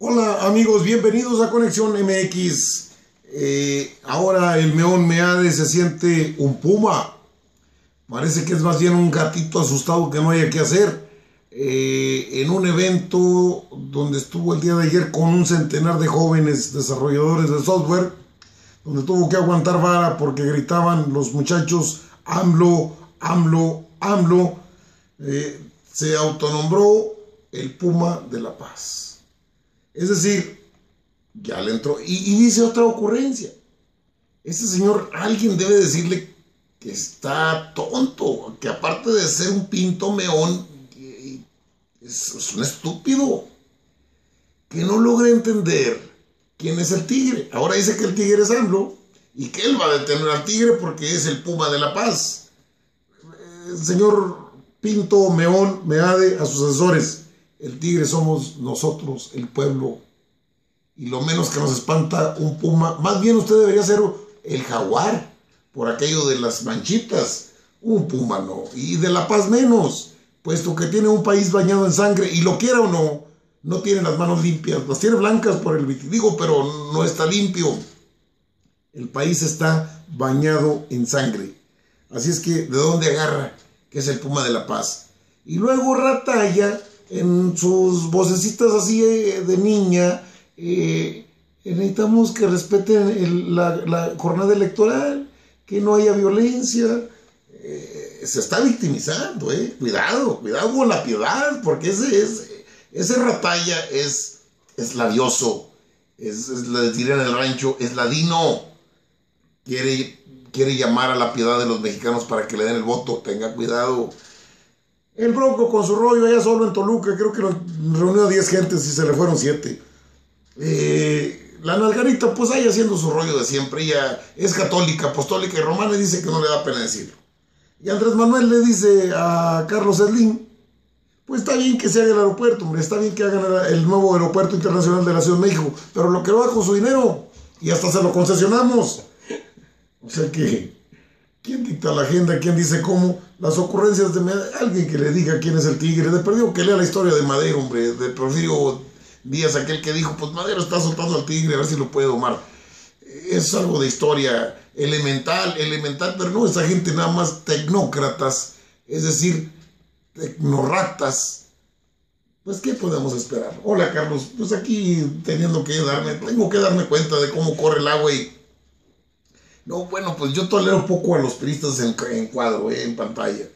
Hola amigos, bienvenidos a Conexión MX. Eh, ahora el Meón Meade se siente un puma. Parece que es más bien un gatito asustado que no haya que hacer. Eh, en un evento donde estuvo el día de ayer con un centenar de jóvenes desarrolladores de software, donde tuvo que aguantar vara porque gritaban los muchachos AMLO, AMLO, AMLO, eh, se autonombró el Puma de la Paz. Es decir, ya le entró. Y, dice otra ocurrencia. Este señor, alguien debe decirle que está tonto, que aparte de ser un pinto meón, es, un estúpido, que no logra entender quién es el tigre. Ahora dice que el tigre es AMLO y que él va a detener al tigre porque es el Puma de la Paz. El señor Pinto, Meón, Meade, a sus asesores. El tigre somos nosotros, el pueblo. Y lo menos que nos espanta un puma, más bien usted debería ser el jaguar, por aquello de las manchitas. Un puma no. Y de la paz menos, puesto que tiene un país bañado en sangre, y lo quiera o no, no tiene las manos limpias. Las tiene blancas por el vitidigo, pero no está limpio. El país está bañado en sangre. Así es que, ¿de dónde agarra? Que es el Puma de la Paz. Y luego Ratalla, en sus vocecitas así eh, de niña, eh, necesitamos que respeten la, la, jornada electoral, que no haya violencia. Eh, se está victimizando, eh. Cuidado, cuidado con la piedad, porque ese, es, ese Ratalla es, es labioso. Es, es, le dirían en el rancho, es ladino. Quiere quiere llamar a la piedad de los mexicanos para que le den el voto. Tenga cuidado. El Bronco con su rollo allá solo en Toluca, creo que reunió a 10 gentes y se le fueron 7. Eh, la Nalgarita, pues ahí haciendo su rollo de siempre. Ella es católica, apostólica y romana y dice que no le da pena decirlo. Y Andrés Manuel le dice a Carlos Slim, pues está bien que se haga el aeropuerto, hombre, está bien que hagan el nuevo aeropuerto internacional de la Ciudad de México, pero lo que lo haga con su dinero y hasta se lo concesionamos. O sea que, ¿quién dicta la agenda? ¿Quién dice cómo? Las ocurrencias de alguien que le diga quién es el tigre. De perdido que lea la historia de Madero, hombre. De Porfirio Díaz, aquel que dijo, pues Madero está soltando al tigre, a ver si lo puede domar. Es algo de historia elemental, elemental, pero no esa gente nada más tecnócratas, es decir, tecnorratas. Pues, ¿qué podemos esperar? Hola, Carlos. Pues aquí teniendo que darme, tengo que darme cuenta de cómo corre el agua y no, bueno, pues yo tolero poco a los periodistas en, en cuadro, eh, en pantalla.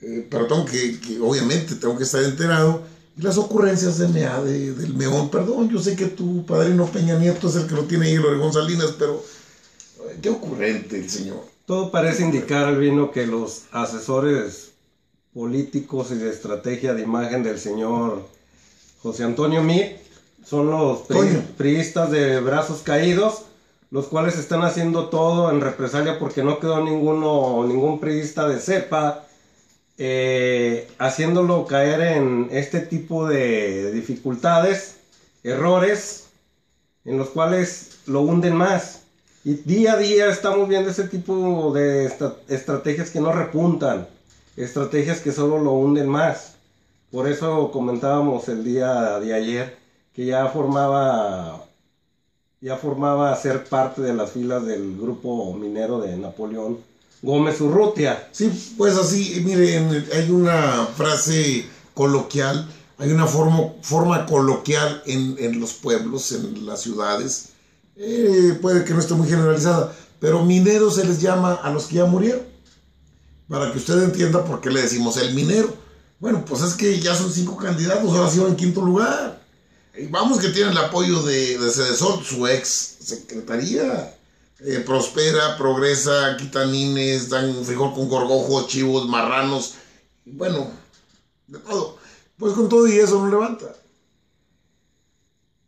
Eh, pero tengo que, que, obviamente, tengo que estar enterado. Y las ocurrencias de Mea, de, del Meón, perdón, yo sé que tu padrino Peña Nieto es el que lo tiene ahí, lo de Gonzalinas, pero eh, qué ocurrente el señor. Todo parece indicar, Albino, que los asesores políticos y de estrategia de imagen del señor José Antonio Mit son los priistas de brazos caídos los cuales están haciendo todo en represalia porque no quedó ninguno, ningún priista de cepa, eh, haciéndolo caer en este tipo de dificultades, errores, en los cuales lo hunden más. Y día a día estamos viendo ese tipo de est estrategias que no repuntan, estrategias que solo lo hunden más. Por eso comentábamos el día de ayer que ya formaba ya formaba ser parte de las filas del grupo minero de Napoleón Gómez Urrutia. Sí, pues así, miren, hay una frase coloquial, hay una forma, forma coloquial en, en, los pueblos, en las ciudades, eh, puede que no esté muy generalizada, pero minero se les llama a los que ya murieron. Para que usted entienda por qué le decimos el minero. Bueno, pues es que ya son cinco candidatos, ahora sí va en quinto lugar. Vamos que tiene el apoyo de, de Cedesol, su ex secretaría. Eh, prospera, progresa, quitan ines, dan frijol con gorgojo, chivos, marranos. Bueno, de todo. Pues con todo y eso no levanta.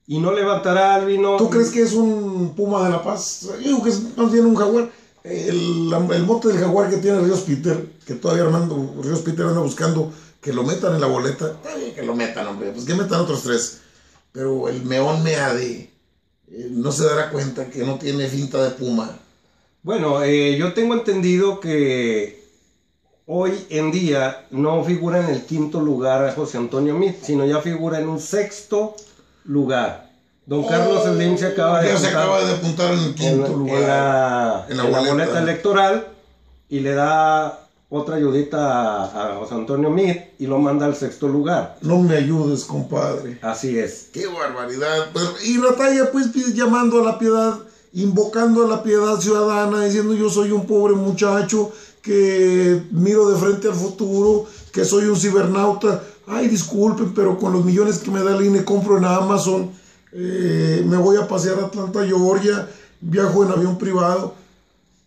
Y no levantará Albino. ¿Tú crees que es un puma de la paz? Yo digo que es más bien un jaguar. El, el mote del jaguar que tiene Ríos Peter, que todavía Armando Ríos Peter anda buscando que lo metan en la boleta. Ay, que lo metan, hombre. Pues que metan otros tres pero el meón meade eh, no se dará cuenta que no tiene finta de puma. Bueno, eh, yo tengo entendido que hoy en día no figura en el quinto lugar a José Antonio Mit, sino ya figura en un sexto lugar. Don Carlos Slim se acaba de se apuntar acaba de apuntar en el quinto en lugar. la, En la en la boleta. boleta electoral y le da otra ayudita a, a José Antonio Meade y lo manda al sexto lugar. No me ayudes, compadre. Así es. Qué barbaridad. Pero- y Rataya, pues, pide- llamando a la piedad, invocando a la piedad ciudadana, diciendo yo soy un pobre muchacho que miro de frente al futuro, que soy un cibernauta. Ay, disculpen, pero con los millones que me da el INE compro en Amazon, eh, me voy a pasear a Atlanta, Georgia, viajo en avión privado.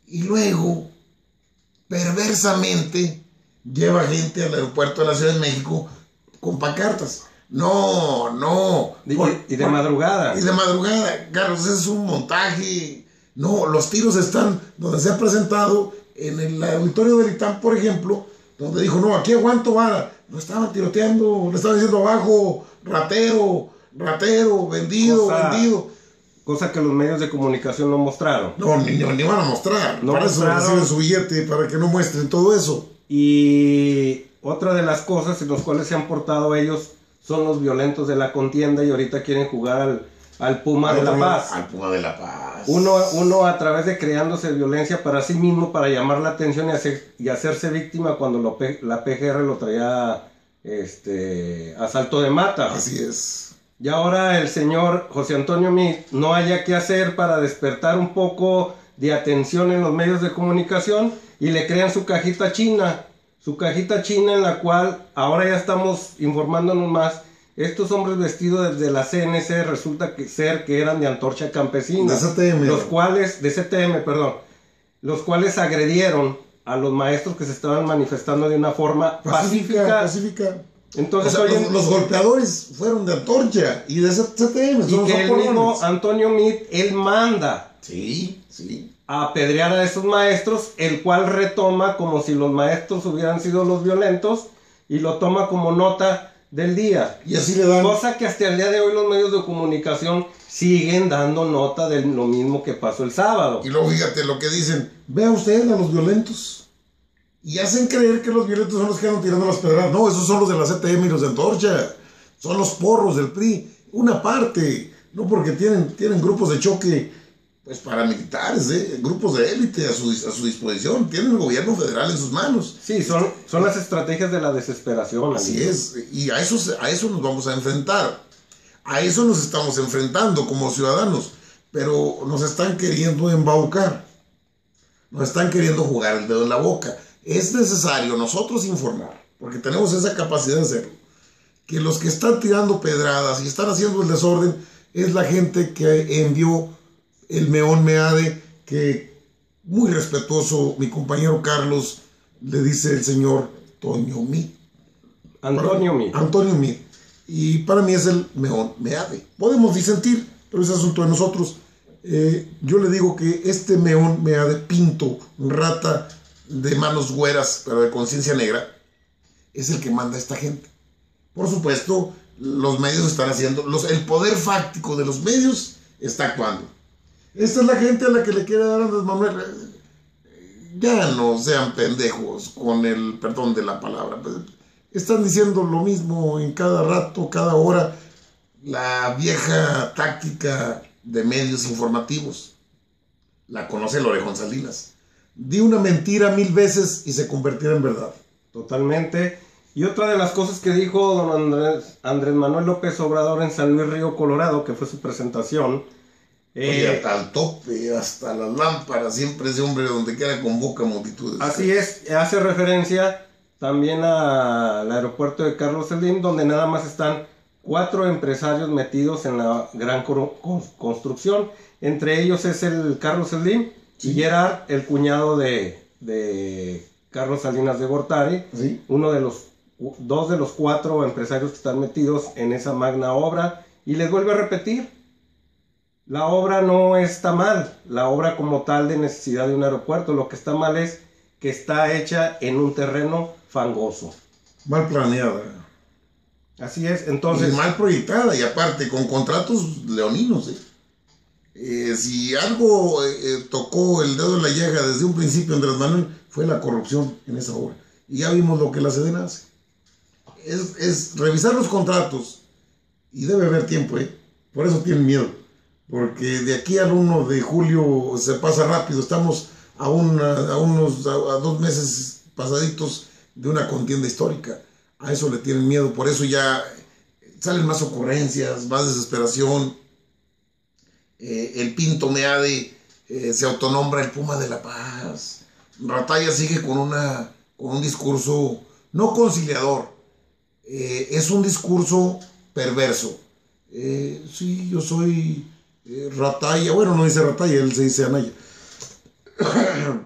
Y luego, perversamente, lleva gente al aeropuerto de la Ciudad de México con pancartas. No, no. Y, Por- y de por- madrugada. y de madrugada, Carlos, es un montaje. No, los tiros están donde se ha presentado en el auditorio del ITAM, por ejemplo, donde dijo, no, aquí aguanto vara. No estaban tiroteando, le estaban diciendo abajo, ratero, ratero, vendido, Cosa- vendido. Cosa que los medios de comunicación no mostraron. No, ni, ni van a mostrar. No para eso reciben su billete, para que no muestren todo eso. Y otra de las cosas en las cuales se han portado ellos son los violentos de la contienda y ahorita quieren jugar al, al Puma de la Paz. Al Puma de la Paz. Uno, uno a través de creándose violencia para sí mismo, para llamar la atención y, hacer- y hacerse víctima cuando lo la PGR lo traía este, asalto de mata. Así es. Y ahora el señor José Antonio Meade no haya qué hacer para despertar un poco de atención en los medios de comunicación y le crean su cajita china. Su cajita china en la cual ahora ya estamos informándonos más. Estos hombres vestidos desde la CNC resulta que ser que eran de Antorcha Campesina. De CTM. Los cuales, de CTM, perdón. Los cuales agredieron a los maestros que se estaban manifestando de una forma Pacífica, pacífica. pacífica. O Entonces, sea, hoy en- los, golpeadores fueron de Antorcha y de CTM. y que el mismo. Antonio Meade, él manda Sí, sí. a apedrear a esos maestros, el cual retoma como si los maestros hubieran sido los violentos y lo toma como nota del día. Y así le dan. Cosa que hasta el día de hoy los medios de comunicación siguen dando nota de lo mismo que pasó el sábado. Y luego fíjate lo que dicen. Vea usted a los violentos. Y hacen creer que los violentos son los que andan tirando las pedradas. No, esos son los de la CTM y los de Antorcha. Son los porros del PRI. Una parte. No porque tienen, tienen grupos de choque, pues paramilitares, ¿eh? grupos de élite a su, a su disposición. Tienen el gobierno federal en sus manos. Sí, son, son las estrategias de la desesperación. Así amigo. es, y a eso, a eso nos vamos a enfrentar. A eso nos estamos enfrentando como ciudadanos, pero nos están queriendo embaucar. Nos están queriendo jugar el dedo en la boca. Es necesario nosotros informar, porque tenemos esa capacidad de hacerlo, que los que están tirando pedradas y están haciendo el desorden es la gente que envió el meón meade, que muy respetuoso mi compañero Carlos le dice el señor Toño Mi. Antonio Meade. Antonio Mir. Y para mí es el mejor meade. Podemos disentir, pero es asunto de nosotros. Eh, yo le digo que este meón meade pinto, rata de manos güeras, pero de conciencia negra, es el que manda a esta gente. Por supuesto, los medios están haciendo, los, el poder fáctico de los medios está actuando. Esta es la gente a la que le quiere dar Andrés Manuel. Ya no sean pendejos con el perdón de la palabra. pues, están diciendo lo mismo en cada rato, cada hora. La vieja táctica de medios informativos. La conoce el Orejón Salinas. Di una mentira mil veces y se convertirá en verdad. Totalmente. Y otra de las cosas que dijo don Andrés, Andrés Manuel López Obrador en San Luis Río, Colorado, que fue su presentación. Oye, eh, hasta el tope, hasta las lámparas, siempre ese hombre donde quiera convoca multitudes. así es, hace referencia también al aeropuerto de Carlos Slim, donde nada más están cuatro empresarios metidos en la gran construcción. Entre ellos es el Carlos Slim y Gerard, el cuñado de, de Carlos Salinas de Gortari. ¿Sí? uno de los dos de los cuatro empresarios que están metidos en esa magna obra y les vuelvo a repetir la obra no está mal la obra como tal de necesidad de un aeropuerto lo que está mal es que está hecha en un terreno fangoso Mal planeada. así es y entonces mal proyectada y aparte con contratos leoninos. ¿eh? Eh, si algo eh, eh, tocó el dedo en la llaga desde un principio Andrés Manuel fue la corrupción en esa obra. Y ya vimos lo que la Sedena hace. Es, es revisar los contratos y debe haber tiempo, ¿eh? Por eso tienen miedo. Porque de aquí al 1 de julio se pasa rápido. Estamos a, a unos a, dos meses pasaditos de una contienda histórica. A eso le tienen miedo. Por eso ya salen más ocurrencias, más desesperación. Eh, el Pinto Meade eh, se autonombra el Puma de la Paz. Rataya sigue con, una, con un discurso no conciliador, eh, es un discurso perverso. sí, yo soy Rataya, bueno, no dice Rataya, él se dice Anaya.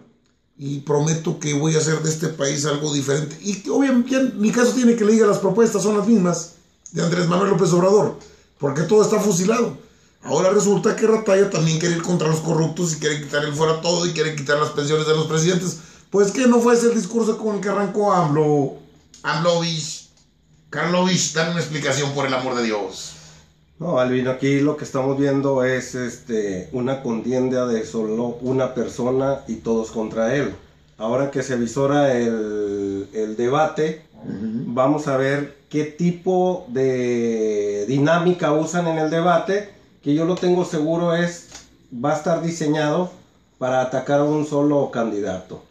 y prometo que voy a hacer de este país algo diferente. Y obviamente, en mi caso tiene que le diga las propuestas, son las mismas de Andrés Manuel López Obrador, porque todo está fusilado. Ahora resulta que Rataya también quiere ir contra los corruptos y quiere quitar el fuera todo y quiere quitar las pensiones de los presidentes. Pues que no fue ese el discurso con el que arrancó AMLO. AMLovich, Karlovich, dame una explicación por el amor de Dios. No, Albino, aquí lo que estamos viendo es este, una contienda de solo una persona y todos contra él. Ahora que se avisora el, el debate, vamos a ver qué tipo de dinámica usan en el debate, que yo lo tengo seguro es, va a estar diseñado para atacar a un solo candidato.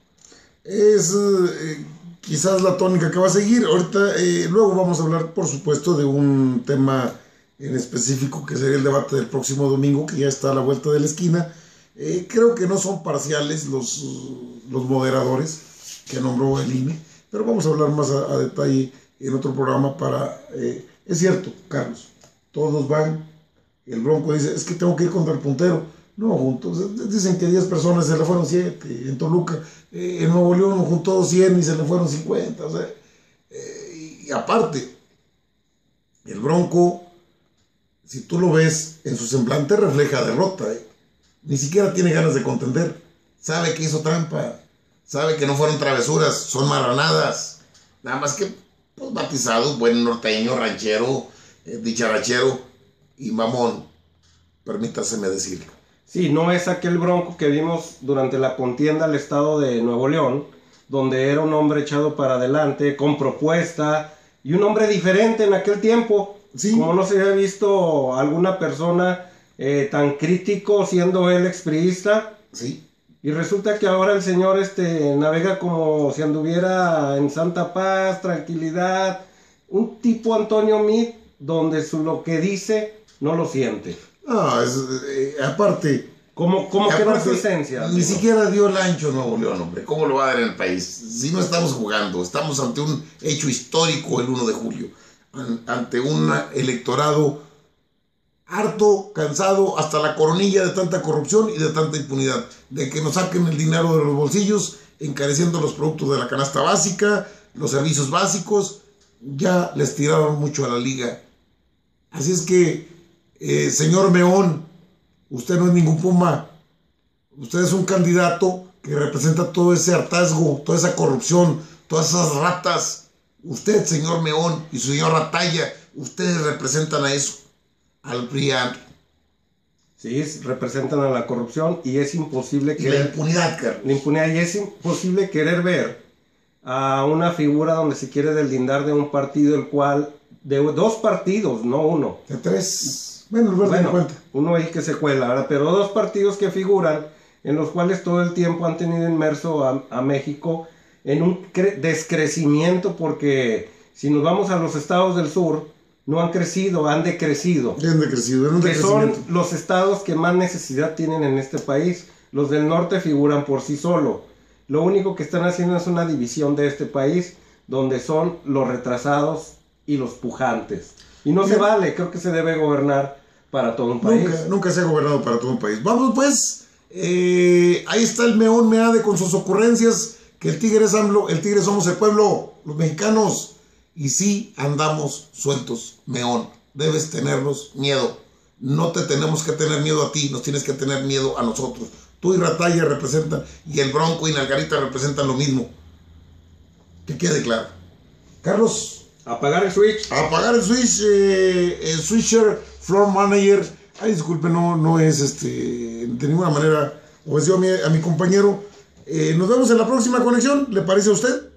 Es eh, quizás la tónica que va a seguir. Ahorita, eh, luego vamos a hablar, por supuesto, de un tema en específico que sería el debate del próximo domingo, que ya está a la vuelta de la esquina. Eh, creo que no son parciales los, los moderadores que nombró el INE, pero vamos a hablar más a, detalle en otro programa para... Eh, es cierto, Carlos, todos van, el Bronco dice, es que tengo que ir contra el puntero. No, juntos, dicen que 10 personas se le fueron 7, en Toluca, eh, en Nuevo León juntó 100 y se le fueron 50, o sea, y aparte, el Bronco si tú lo ves en su semblante, refleja derrota. ¿eh? Ni siquiera tiene ganas de contender. Sabe que hizo trampa. Sabe que no fueron travesuras, son marranadas. Nada más que pues, buen norteño, ranchero, eh, dicharachero y mamón. Permítaseme decirlo. Sí, no es aquel bronco que vimos durante la contienda al estado de Nuevo León, donde era un hombre echado para adelante, con propuesta, y un hombre diferente en aquel tiempo como no se había visto alguna persona eh, tan crítico siendo él expriista. Sí. Y resulta que ahora el señor este, navega como si anduviera en santa paz, tranquilidad. Un tipo Antonio Meade donde su, lo que dice no lo siente. No, es, eh, aparte. Como, como que no es esencia. Ni siquiera dio el ancho Nuevo León, hombre. ¿Cómo lo va a dar en el país? Si no estamos jugando, estamos ante un hecho histórico el 1 de julio ante un electorado harto, cansado, hasta la coronilla de tanta corrupción y de tanta impunidad, de que nos saquen el dinero de los bolsillos, encareciendo los productos de la canasta básica, los servicios básicos, ya les tiraron mucho a la liga. Así es que, eh, señor Meón, usted no es ningún puma, usted es un candidato que representa todo ese hartazgo, toda esa corrupción, todas esas ratas Usted, señor Meón, y su señor Ratalla, ustedes representan a eso, al PRIAN. Sí, representan a la corrupción y es imposible que... la impunidad, Carlos. La impunidad, y es imposible querer ver a una figura donde se quiere deslindar de un partido el cual... De dos partidos, no uno. De tres. Bueno, bueno cuenta. Uno ahí que se cuela, pero dos partidos que figuran en los cuales todo el tiempo han tenido inmerso a, a México en un descrecimiento porque si nos vamos a los estados del sur, no han crecido, han decrecido. Han decrecido, han que son los estados que más necesidad tienen en este país. Los del norte figuran por sí solo. Lo único que están haciendo es una división de este país donde son los retrasados y los pujantes. Y no se vale, creo que se debe gobernar para todo un país. Nunca, nunca se ha gobernado para todo un país. Vamos pues, eh, ahí está el Meón Meade con sus ocurrencias que el tigre es AMLO, el tigre somos el pueblo, los mexicanos. Y sí andamos sueltos, meón. Debes tenernos miedo. No te tenemos que tener miedo a ti, nos tienes que tener miedo a nosotros. Tú y Ratalla representan, y el Bronco y Nalgarita representan lo mismo. Que quede claro. Carlos. Apagar el switch. Apagar el switch. Eh, el switcher, floor manager. Ay, disculpe, no, no es este, de ninguna manera, obedeció a mi, a mi compañero eh, nos vemos en la próxima conexión. ¿Le parece a usted?